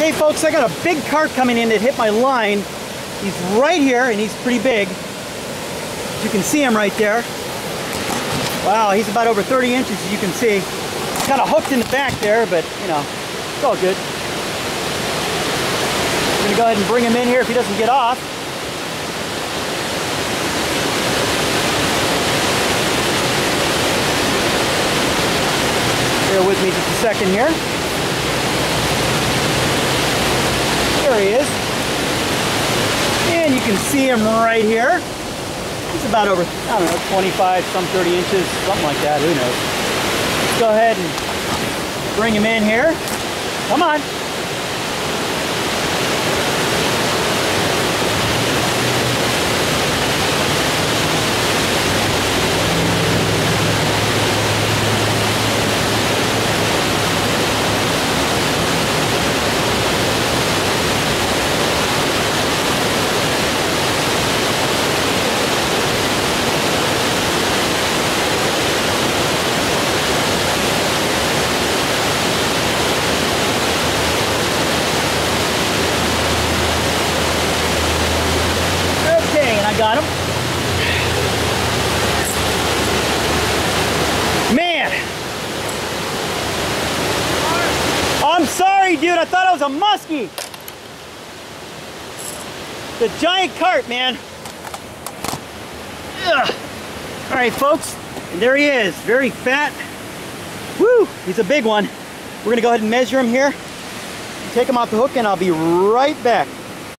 Okay, folks, I got a big carp coming in that hit my line. He's right here, and he's pretty big. You can see him right there. Wow, he's about over 30 inches, as you can see. Kind of hooked in the back there, but, you know, it's all good. I'm going to go ahead and bring him in here if he doesn't get off. Bear with me just a second here. There he is. And you can see him right here. He's about over, I don't know, 25, some 30 inches, something like that, who knows. Let's go ahead and bring him in here. Come on. Okay, and I got him. Man. I'm sorry, dude. I thought I was a muskie. The giant carp, man. Ugh. All right, folks. And there he is. Very fat. Woo! He's a big one. We're going to go ahead and measure him here. Take him off the hook, and I'll be right back.